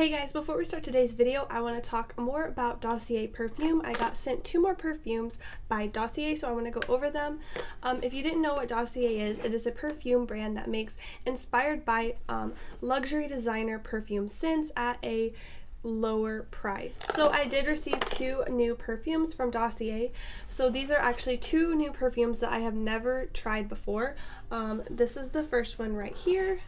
Hey guys, before we start today's video, I want to talk more about Dossier perfume. I got sent two more perfumes by Dossier, so I want to go over them. Um, if you didn't know what Dossier is, it is a perfume brand that makes inspired by um, luxury designer perfume scents at a lower price. So I did receive two new perfumes from Dossier. So these are actually two new perfumes that I have never tried before. Um, this is the first one right here.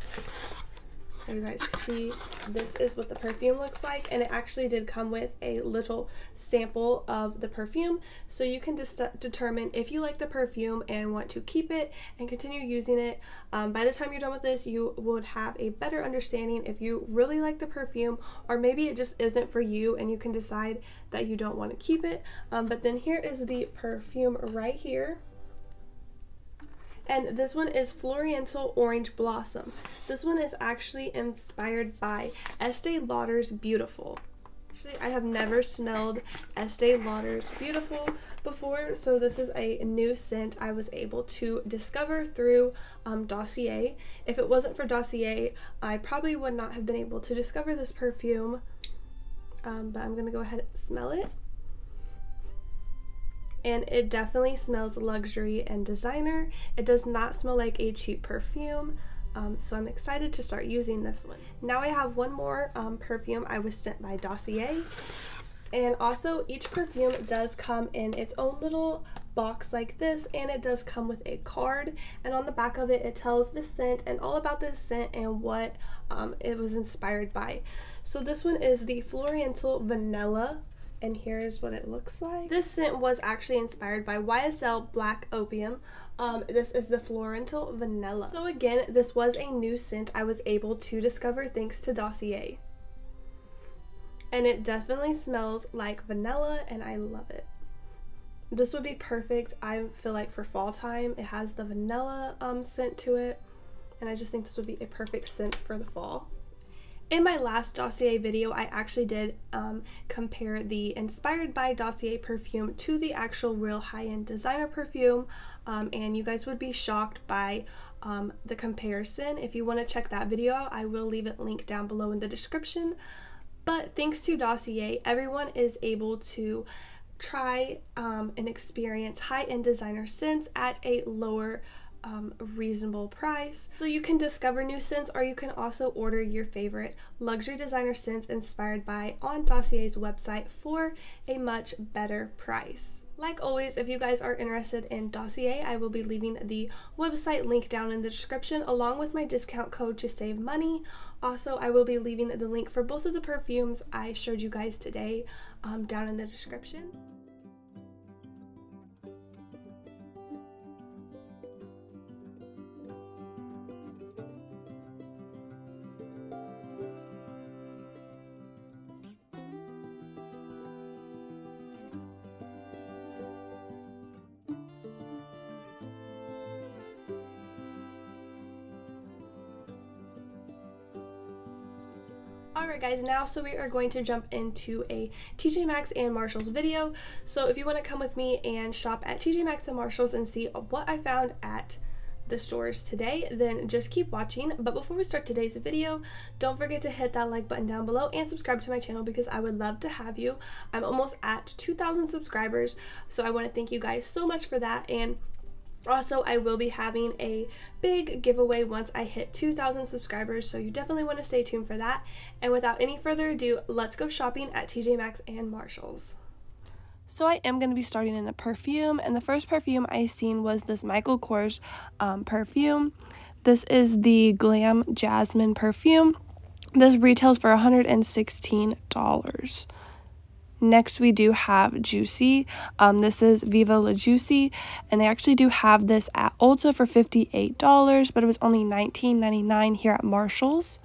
So you guys see, this is what the perfume looks like, and it actually did come with a little sample of the perfume, so you can just determine if you like the perfume and want to keep it and continue using it. Um, by the time you're done with this, you would have a better understanding if you really like the perfume, or maybe it just isn't for you and you can decide that you don't want to keep it. Um, but then here is the perfume right here and this one is Floriental Orange Blossom. This one is actually inspired by Estee Lauder's Beautiful. Actually, I have never smelled Estee Lauder's Beautiful before, so this is a new scent I was able to discover through um, Dossier. If it wasn't for Dossier, I probably would not have been able to discover this perfume, um, but I'm going to go ahead and smell it and it definitely smells luxury and designer. It does not smell like a cheap perfume. Um, so I'm excited to start using this one. Now I have one more um, perfume I was sent by Dossier. And also each perfume does come in its own little box like this and it does come with a card and on the back of it it tells the scent and all about the scent and what um, it was inspired by. So this one is the Floriental Vanilla and here's what it looks like. This scent was actually inspired by YSL Black Opium. Um, this is the Floriental Vanilla. So again, this was a new scent I was able to discover thanks to Dossier. And it definitely smells like vanilla and I love it. This would be perfect, I feel like, for fall time. It has the vanilla um, scent to it. And I just think this would be a perfect scent for the fall. In my last Dossier video, I actually did um, compare the inspired by Dossier perfume to the actual real high-end designer perfume, um, and you guys would be shocked by um, the comparison. If you want to check that video out, I will leave it linked down below in the description. But thanks to Dossier, everyone is able to try um, and experience high-end designer scents at a lower um, reasonable price. So you can discover new scents or you can also order your favorite luxury designer scents inspired by on Dossier's website for a much better price. Like always, if you guys are interested in Dossier, I will be leaving the website link down in the description along with my discount code to save money. Also, I will be leaving the link for both of the perfumes I showed you guys today um, down in the description. Alright guys, now so we are going to jump into a TJ Maxx and Marshalls video. So if you want to come with me and shop at TJ Maxx and Marshalls and see what I found at the stores today, then just keep watching. But before we start today's video, don't forget to hit that like button down below and subscribe to my channel because I would love to have you. I'm almost at 2,000 subscribers, so I want to thank you guys so much for that. And also, I will be having a big giveaway once I hit 2,000 subscribers, so you definitely want to stay tuned for that. And without any further ado, let's go shopping at TJ Maxx and Marshalls. So I am going to be starting in the perfume, and the first perfume I seen was this Michael Kors um, perfume. This is the Glam Jasmine perfume. This retails for $116. Next, we do have Juicy. Um, this is Viva La Juicy, and they actually do have this at Ulta for $58, but it was only $19.99 here at Marshall's.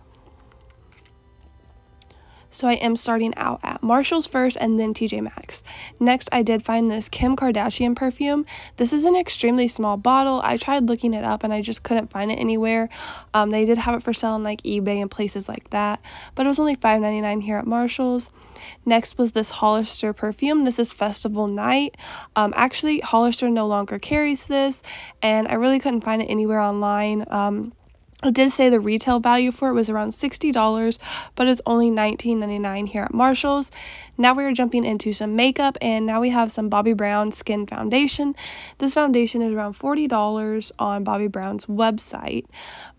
So I am starting out at Marshall's first and then TJ Maxx. Next, I did find this Kim Kardashian perfume. This is an extremely small bottle. I tried looking it up and I just couldn't find it anywhere. Um, they did have it for sale on like eBay and places like that, but it was only $5.99 here at Marshall's. Next was this Hollister perfume. This is Festival Night. Um, actually, Hollister no longer carries this, and I really couldn't find it anywhere online. Um, it did say the retail value for it was around $60, but it's only $19.99 here at Marshall's. Now we are jumping into some makeup, and now we have some Bobbi Brown Skin Foundation. This foundation is around $40 on Bobbi Brown's website,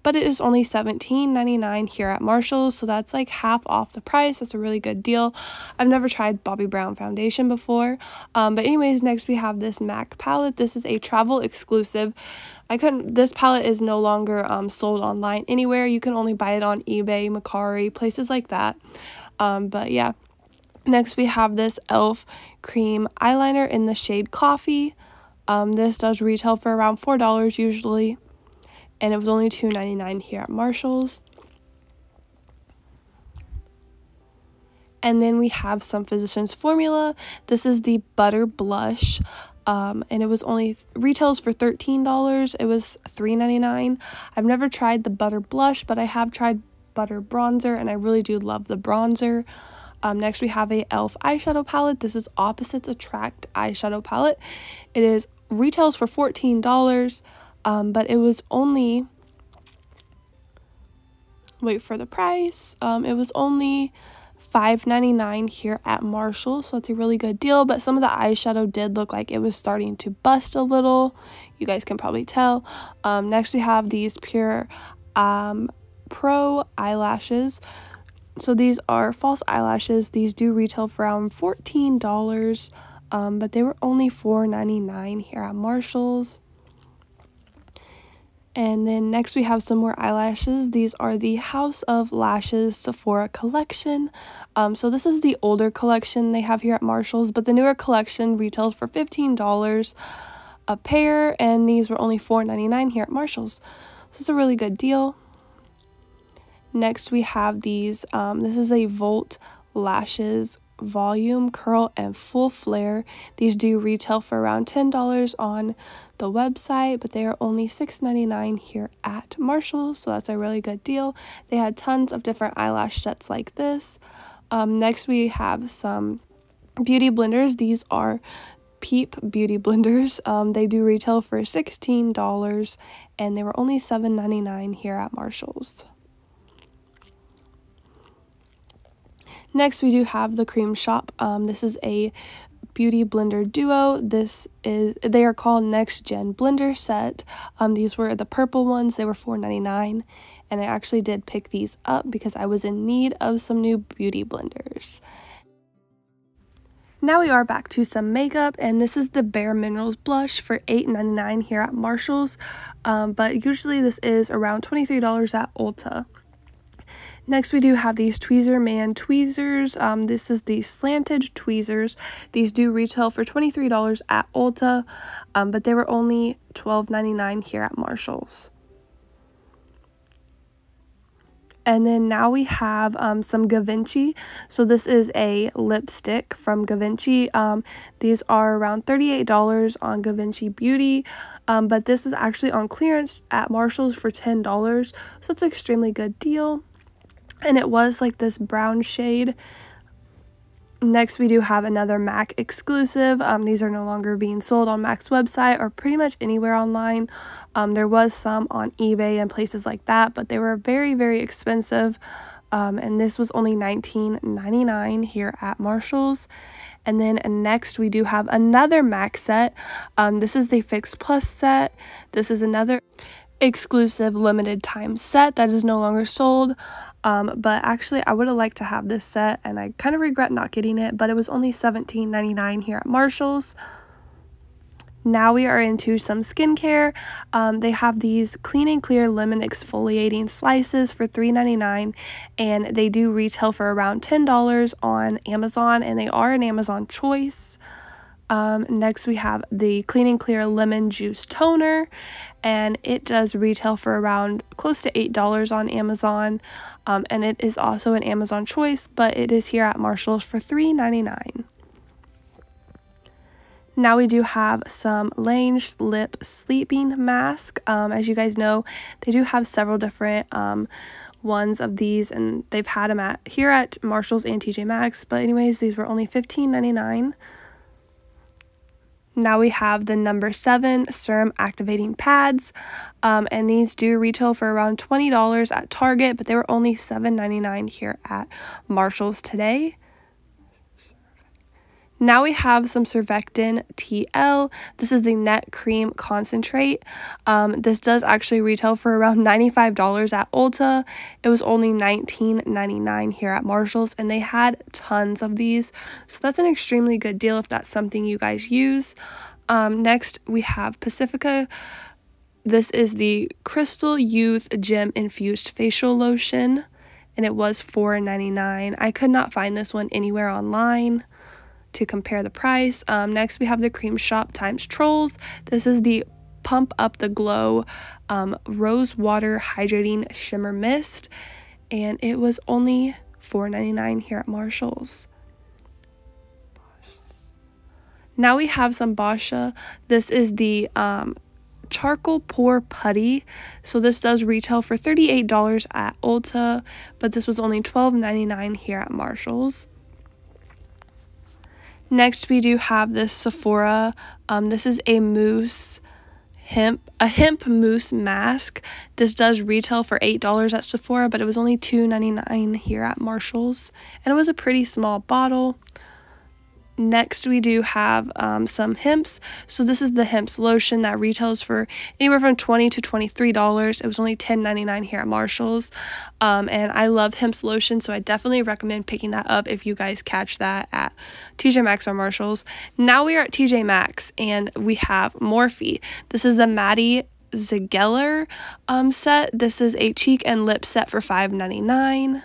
but it is only $17.99 here at Marshall's, so that's like half off the price. That's a really good deal. I've never tried Bobbi Brown foundation before, um, but anyways, next we have this MAC palette. This is a travel exclusive. I couldn't, this palette is no longer um, sold online anywhere. You can only buy it on eBay, Mercari, places like that. Um, but yeah. Next, we have this e.l.f. cream eyeliner in the shade Coffee. Um, this does retail for around $4 usually, and it was only $2.99 here at Marshall's. And then we have some Physicians Formula. This is the Butter Blush um, and it was only retails for $13 it was $3.99 i've never tried the butter blush but i have tried butter bronzer and i really do love the bronzer. Um, next we have a elf eyeshadow palette. This is opposites attract eyeshadow palette. It is retails for $14 um, but it was only wait for the price um, it was only $5.99 here at Marshall, so it's a really good deal. But some of the eyeshadow did look like it was starting to bust a little. You guys can probably tell. Um, next, we have these Pure um, Pro eyelashes. So these are false eyelashes. These do retail for around $14, um, but they were only $4.99 here at Marshall's. And then next we have some more eyelashes. These are the House of Lashes Sephora collection. Um, so this is the older collection they have here at Marshall's, but the newer collection retails for $15 a pair, and these were only $4.99 here at Marshall's. This is a really good deal. Next we have these, um, this is a Volt Lashes volume, curl, and full flare. These do retail for around $10 on the website, but they are only $6.99 here at Marshall's, so that's a really good deal. They had tons of different eyelash sets like this. Um, next, we have some beauty blenders. These are Peep beauty blenders. Um, they do retail for $16 and they were only $7.99 here at Marshall's. Next, we do have the Crème Shop. Um, this is a beauty blender duo. This is they are called Next Gen Blender Set. Um, these were the purple ones. They were $4.99, and I actually did pick these up because I was in need of some new beauty blenders. Now we are back to some makeup, and this is the Bare Minerals blush for $8.99 here at Marshall's, um, but usually this is around $23 at Ulta. Next, we do have these Tweezerman tweezers. Um, this is the slanted tweezers. These do retail for $23 at Ulta, um, but they were only $12.99 here at Marshall's. And then now we have um, some Givenchy. So this is a lipstick from Givenchy. Um, these are around $38 on Givenchy Beauty. Um, but this is actually on clearance at Marshall's for $10. So it's an extremely good deal and it was like this brown shade. Next, we do have another MAC exclusive. Um, these are no longer being sold on MAC's website or pretty much anywhere online. Um, there was some on eBay and places like that, but they were very, very expensive. Um, and this was only $19.99 here at Marshall's. And then next, we do have another MAC set. Um, this is the Fix Plus set. This is another exclusive limited time set that is no longer sold. Um, but actually, I would have liked to have this set, and I kind of regret not getting it, but it was only $17.99 here at Marshall's. Now we are into some skincare. Um, they have these clean and clear lemon exfoliating slices for $3.99 and they do retail for around $10 on Amazon and they are an Amazon choice. Um, next, we have the Clean and Clear Lemon Juice Toner, and it does retail for around close to $8 on Amazon. Um, and it is also an Amazon choice, but it is here at Marshall's for $3.99. Now we do have some Laneige Lip Sleeping Mask. Um, as you guys know, they do have several different um, ones of these, and they've had them at here at Marshall's and TJ Maxx. But anyways, these were only $15.99. Now we have the number seven serum activating pads, um, and these do retail for around $20 at Target, but they were only $7.99 here at Marshall's today. Now we have some StriVectin TL. This is the Net Cream Concentrate. Um, this does actually retail for around $95 at Ulta. It was only $19.99 here at Marshall's, and they had tons of these. So that's an extremely good deal if that's something you guys use. Um, next, we have Pacifica. This is the Crystal Youth Gem Infused Facial Lotion, and it was $4.99. I could not find this one anywhere online to compare the price. Um, next, we have the Crème Shop times Trolls. This is the Pump Up the Glow um, Rose Water Hydrating Shimmer Mist, and it was only $4.99 here at Marshall's. Now we have some Boscia. This is the um, charcoal pore putty so this does retail for $38 at ulta but this was only $12.99 here at marshall's Next, we do have this Sephora. Um, this is a mousse hemp a hemp mousse mask. This does retail for eight dollars at Sephora, but it was only $2.99 here at Marshalls, and it was a pretty small bottle. Next, we do have um, some Hempz. So this is the Hempz lotion that retails for anywhere from 20 to $23. It was only $10.99 here at Marshall's. Um, and I love Hempz lotion, so I definitely recommend picking that up if you guys catch that at TJ Maxx or Marshall's. Now we are at TJ Maxx, and we have Morphe. This is the Maddie Ziegler um, set. This is a cheek and lip set for $5.99.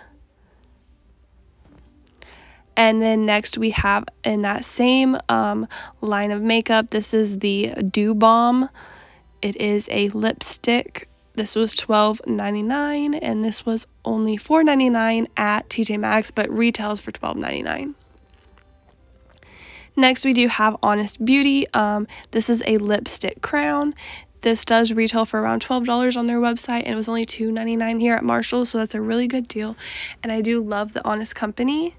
And then next we have in that same um, line of makeup, this is the Dew Bomb. It is a lipstick. This was $12.99 and this was only $4.99 at TJ Maxx, but retails for $12.99. Next, we do have Honest Beauty. Um, this is a lipstick crown. This does retail for around $12 on their website and it was only $2.99 here at Marshall, so that's a really good deal. And I do love the Honest Company.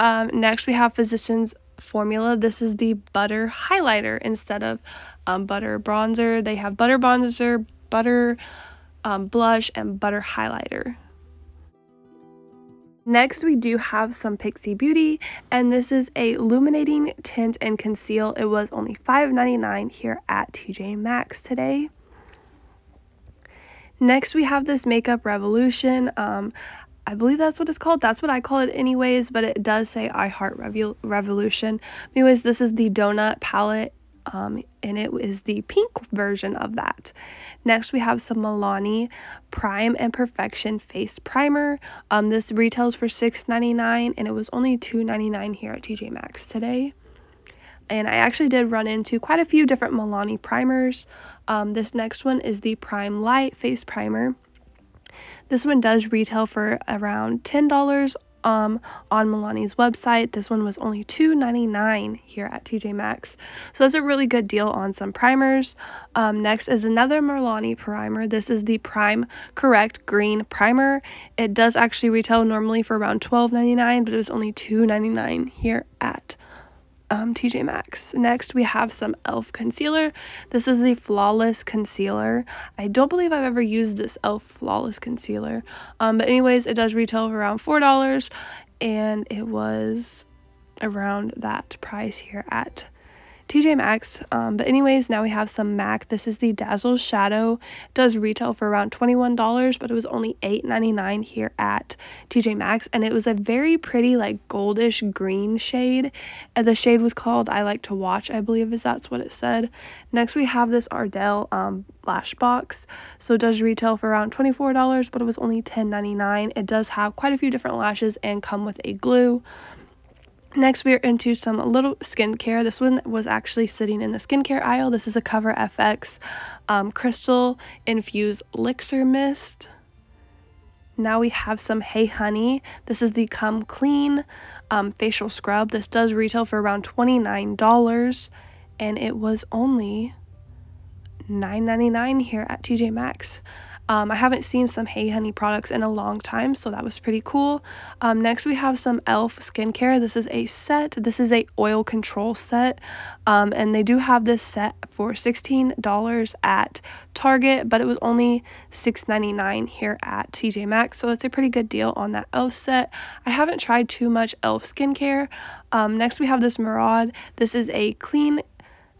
Um, next, we have Physicians Formula. This is the butter highlighter instead of um, butter bronzer. They have butter bronzer, butter um, blush, and butter highlighter. Next, we do have some Pixi Beauty, and this is a illuminating tint and conceal. It was only $5.99 here at TJ Maxx today. Next, we have this Makeup Revolution. Um, I believe that's what it's called. That's what I call it anyways, but it does say I Heart Revo Revolution. Anyways, this is the donut palette um, and it is the pink version of that. Next, we have some Milani Prime and Perfection Face Primer. Um, this retails for $6.99 and it was only $2.99 here at TJ Maxx today. And I actually did run into quite a few different Milani primers. Um, this next one is the Prime Light Face Primer. This one does retail for around $10 um, on Milani's website. This one was only $2.99 here at TJ Maxx. So that's a really good deal on some primers. Um, next is another Milani primer. This is the Prime Correct Green Primer. It does actually retail normally for around $12.99, but it was only $2.99 here at um, TJ Maxx. Next, we have some e.l.f. concealer. This is the Flawless Concealer. I don't believe I've ever used this e.l.f. Flawless Concealer. Um, but anyways, it does retail for around $4 and it was around that price here at TJ Maxx. Um, but anyways, now we have some MAC. This is the Dazzle Shadow. It does retail for around $21, but it was only $8.99 here at TJ Maxx. And it was a very pretty like goldish green shade. And the shade was called I Like to Watch, I believe is that's what it said. Next we have this Ardell um, lash box. So it does retail for around $24, but it was only $10.99. It does have quite a few different lashes and come with a glue. Next, we are into some little skincare. This one was actually sitting in the skincare aisle. This is a Cover FX um, Crystal Infused Elixir Mist. Now we have some Hey Honey. This is the Come Clean um, Facial Scrub. This does retail for around $29 and it was only $9.99 here at TJ Maxx. Um, I haven't seen some Hey Honey products in a long time, so that was pretty cool. Um, next, we have some e.l.f. skincare. This is a set. This is a oil control set, um, and they do have this set for $16 at Target, but it was only $6.99 here at TJ Maxx, so it's a pretty good deal on that e.l.f. set. I haven't tried too much e.l.f. skincare. Um, next, we have this Murad. This is a clean,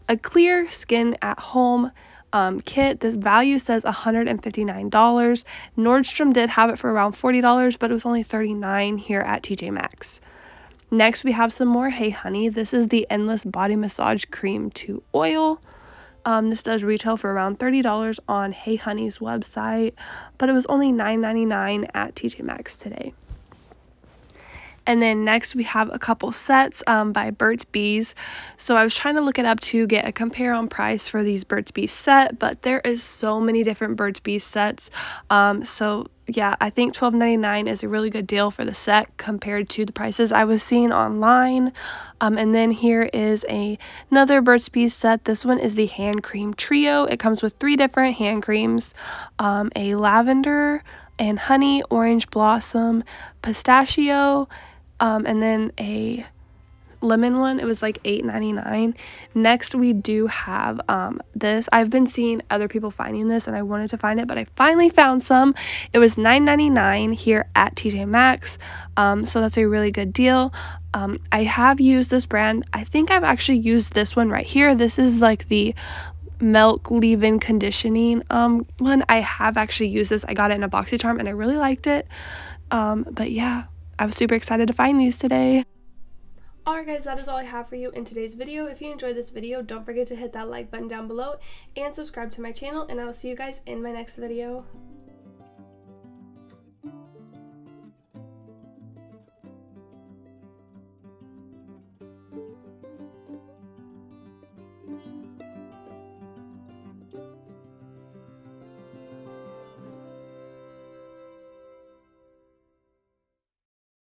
a clear skin at home um, kit. This value says $159. Nordstrom did have it for around $40, but it was only 39 here at TJ Maxx. Next, we have some more Hey Honey. This is the Endless Body Massage Cream to Oil. Um, this does retail for around $30 on Hey Honey's website, but it was only $9.99 at TJ Maxx today. And then next we have a couple sets um, by Burt's Bees. So I was trying to look it up to get a compare on price for these Burt's Bees set, but there is so many different Burt's Bees sets. Um, so yeah, I think $12.99 is a really good deal for the set compared to the prices I was seeing online. Um, and then here is a, another Burt's Bees set. This one is the hand cream trio. It comes with three different hand creams, um, a lavender and honey, orange blossom, pistachio, um, and then a lemon one it was like $8.99 next we do have um this. I've been seeing other people finding this and i wanted to find it but i finally found some. It was $9.99 here at tj maxx. Um so that's a really good deal. Um i have used this brand. I think i've actually used this one right here. This is like the milk leave-in conditioning um one. I have actually used this. I got it in a boxycharm and i really liked it. Um but yeah I was super excited to find these today. Alright guys, that is all I have for you in today's video. If you enjoyed this video, don't forget to hit that like button down below and subscribe to my channel and I will see you guys in my next video.